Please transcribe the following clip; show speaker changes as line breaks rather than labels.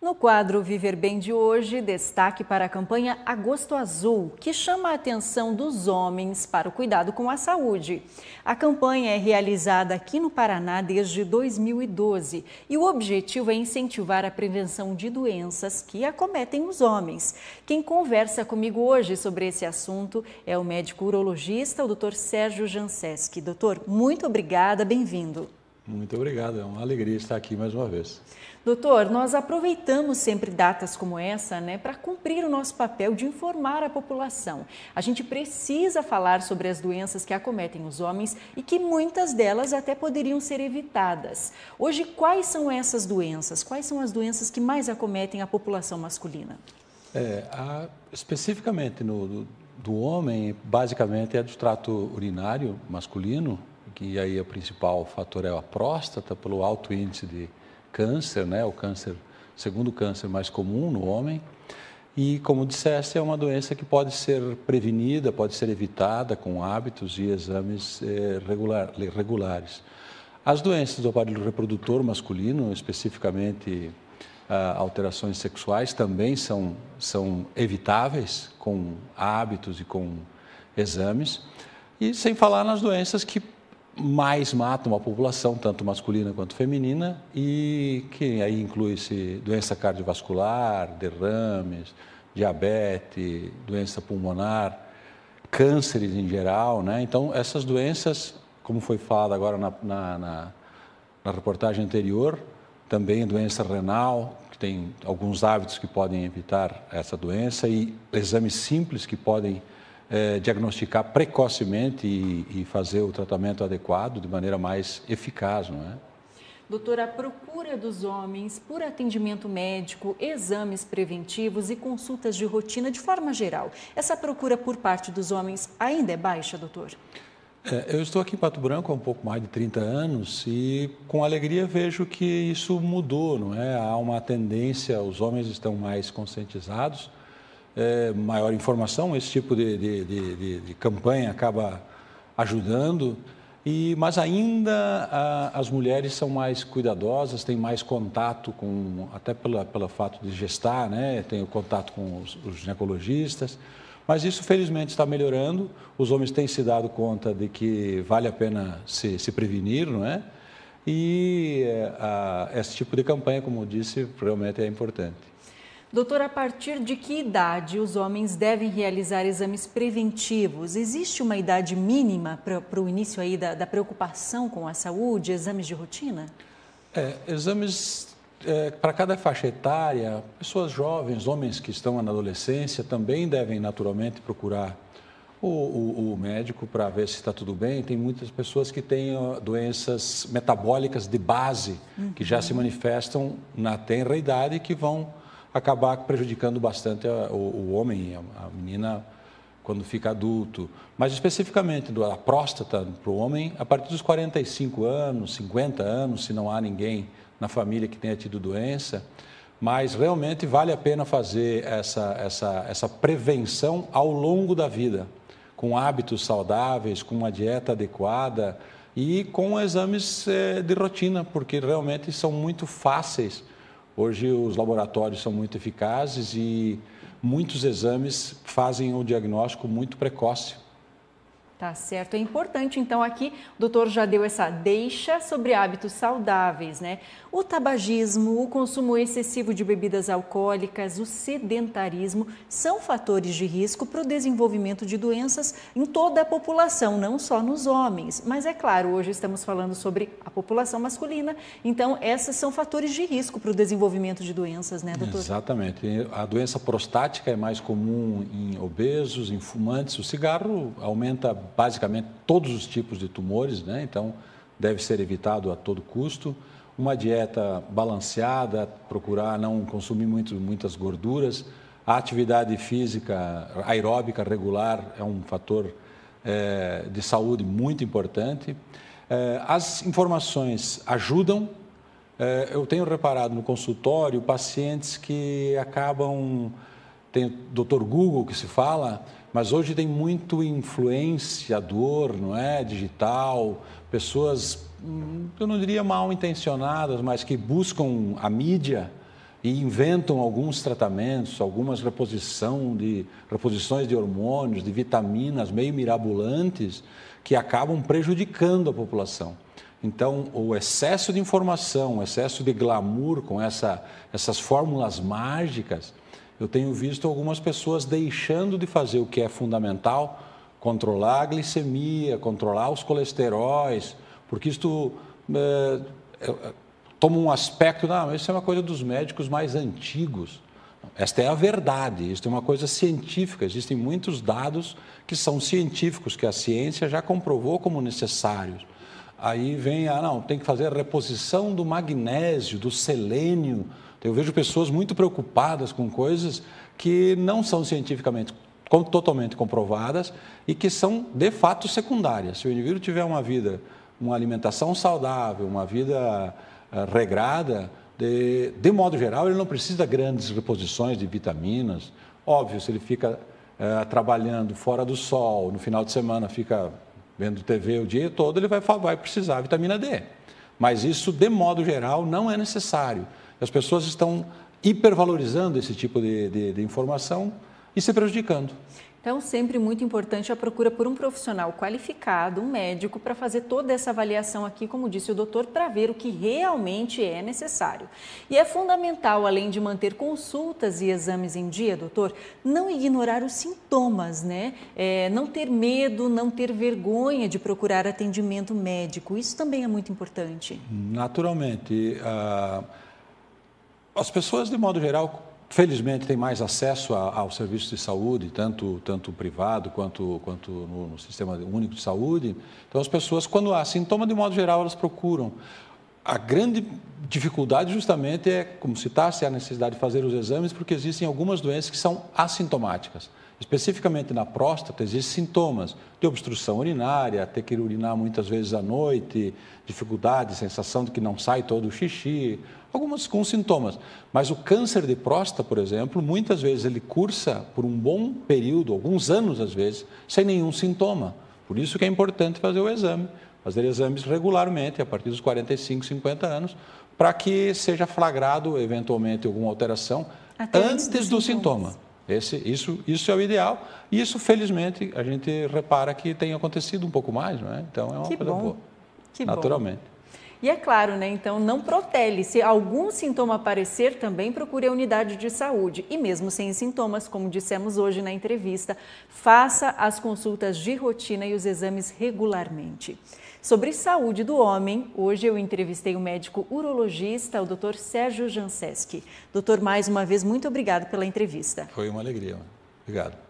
No quadro Viver Bem de hoje, destaque para a campanha Agosto Azul, que chama a atenção dos homens para o cuidado com a saúde. A campanha é realizada aqui no Paraná desde 2012 e o objetivo é incentivar a prevenção de doenças que acometem os homens. Quem conversa comigo hoje sobre esse assunto é o médico urologista, o Dr. Sérgio Janseski. Doutor, muito obrigada, bem-vindo.
Muito obrigado, é uma alegria estar aqui mais uma vez.
Doutor, nós aproveitamos sempre datas como essa né, para cumprir o nosso papel de informar a população. A gente precisa falar sobre as doenças que acometem os homens e que muitas delas até poderiam ser evitadas. Hoje, quais são essas doenças? Quais são as doenças que mais acometem a população masculina?
É, a, especificamente no, do, do homem, basicamente é do trato urinário masculino, que aí o principal fator é a próstata, pelo alto índice de câncer, né? O câncer, segundo câncer mais comum no homem. E, como disseste, é uma doença que pode ser prevenida, pode ser evitada com hábitos e exames eh, regular, regulares. As doenças do aparelho reprodutor masculino, especificamente ah, alterações sexuais, também são, são evitáveis com hábitos e com exames. E sem falar nas doenças que mais matam a população, tanto masculina quanto feminina, e que aí inclui-se doença cardiovascular, derrames, diabetes, doença pulmonar, cânceres em geral, né? Então, essas doenças, como foi falado agora na, na, na, na reportagem anterior, também doença renal, que tem alguns hábitos que podem evitar essa doença e exames simples que podem é, diagnosticar precocemente e, e, fazer o tratamento adequado de maneira mais eficaz, não é?
Doutora, a procura dos homens por atendimento médico, exames preventivos e consultas de rotina de forma geral, essa procura por parte dos homens ainda é baixa, doutor?
É, eu estou aqui em Pato Branco há um pouco mais de 30 anos e com alegria vejo que isso mudou, não é? Há uma tendência, os homens estão mais conscientizados, é, maior informação, esse tipo de, de, de, de, campanha acaba ajudando, e, mas ainda a, as mulheres são mais cuidadosas, têm mais contato com, até pela, pelo fato de gestar, né? tem o contato com os, os ginecologistas, mas isso felizmente está melhorando, os homens têm se dado conta de que vale a pena se, se prevenir, não é? E é, a, esse tipo de campanha, como eu disse, realmente é importante.
Doutor, a partir de que idade os homens devem realizar exames preventivos? Existe uma idade mínima para o início aí da, da, preocupação com a saúde, exames de rotina?
É, exames é, para cada faixa etária, pessoas jovens, homens que estão na adolescência, também devem naturalmente procurar o, o, o médico para ver se está tudo bem. Tem muitas pessoas que têm doenças metabólicas de base, uhum. que já se manifestam na tenra idade e que vão acabar prejudicando bastante a, o, o, homem, a, a, menina, quando fica adulto. Mas especificamente a próstata para o homem, a partir dos 45 anos, 50 anos, se não há ninguém na família que tenha tido doença. Mas realmente vale a pena fazer essa, essa, essa prevenção ao longo da vida, com hábitos saudáveis, com uma dieta adequada e com exames eh, de rotina, porque realmente são muito fáceis Hoje os laboratórios são muito eficazes e muitos exames fazem o diagnóstico muito precoce.
Tá certo. É importante, então, aqui, o doutor já deu essa deixa sobre hábitos saudáveis, né? O tabagismo, o consumo excessivo de bebidas alcoólicas, o sedentarismo são fatores de risco para o desenvolvimento de doenças em toda a população, não só nos homens. Mas é claro, hoje estamos falando sobre a população masculina, então esses são fatores de risco para o desenvolvimento de doenças, né, doutor?
Exatamente. A doença prostática é mais comum em obesos, em fumantes. O cigarro aumenta basicamente todos os tipos de tumores, né? então deve ser evitado a todo custo. Uma dieta balanceada, procurar não consumir muito, muitas gorduras. A atividade física aeróbica regular é um fator é, de saúde muito importante. É, as informações ajudam. É, eu tenho reparado no consultório pacientes que acabam. Tem o doutor Google que se fala, mas hoje tem muito influenciador, não é? Digital, pessoas, hum, eu não diria mal intencionadas, mas que buscam a mídia e inventam alguns tratamentos, algumas reposição de, reposições de hormônios, de vitaminas meio mirabolantes, que acabam prejudicando a população. Então, o excesso de informação, o excesso de glamour com essa, essas fórmulas mágicas, eu tenho visto algumas pessoas deixando de fazer o que é fundamental, controlar a glicemia, controlar os colesteróis, porque isto é, é, toma um aspecto, não, isso é uma coisa dos médicos mais antigos. Esta é a verdade, isso é uma coisa científica, existem muitos dados que são científicos, que a ciência já comprovou como necessários. Aí vem, ah, não, tem que fazer a reposição do magnésio, do selênio. Eu vejo pessoas muito preocupadas com coisas que não são cientificamente totalmente comprovadas e que são de fato secundárias. Se o indivíduo tiver uma vida, uma alimentação saudável, uma vida uh, regrada, de, de modo geral, ele não precisa de grandes reposições de vitaminas. Óbvio, se ele fica uh, trabalhando fora do sol, no final de semana fica vendo TV o dia todo, ele vai, vai precisar de vitamina D. Mas isso, de modo geral, não é necessário. As pessoas estão hipervalorizando esse tipo de, de, de informação e se prejudicando.
Então, sempre muito importante a procura por um profissional qualificado, um médico, para fazer toda essa avaliação aqui, como disse o doutor, para ver o que realmente é necessário. E é fundamental, além de manter consultas e exames em dia, doutor, não ignorar os sintomas, né? É, não ter medo, não ter vergonha de procurar atendimento médico. Isso também é muito importante.
Naturalmente. Uh, as pessoas, de modo geral, felizmente tem mais acesso ao serviço de saúde, tanto, tanto privado quanto, quanto no, no, sistema único de saúde. Então, as pessoas, quando há sintoma, de modo geral, elas procuram. A grande dificuldade, justamente, é, como citasse, a necessidade de fazer os exames, porque existem algumas doenças que são assintomáticas. Especificamente na próstata, existem sintomas de obstrução urinária, ter que urinar muitas vezes à noite, dificuldade, sensação de que não sai todo o xixi, algumas com sintomas. Mas o câncer de próstata, por exemplo, muitas vezes ele cursa por um bom período, alguns anos às vezes, sem nenhum sintoma. Por isso que é importante fazer o exame, fazer exames regularmente, a partir dos 45, 50 anos, para que seja flagrado eventualmente alguma alteração Até antes do, do sintoma. Esse, isso, isso é o ideal e isso, felizmente, a gente repara que tem acontecido um pouco mais, não é? Então é uma
que
coisa
bom.
boa.
Que
naturalmente.
Bom. E é claro, né? Então não protele. Se algum sintoma aparecer, também procure a unidade de saúde. E mesmo sem sintomas, como dissemos hoje na entrevista, faça as consultas de rotina e os exames regularmente. Sobre saúde do homem, hoje eu entrevistei o médico urologista, o Dr. Sérgio Janseski. Doutor, mais uma vez, muito obrigado pela entrevista.
Foi uma alegria. Obrigado.